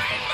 Bye.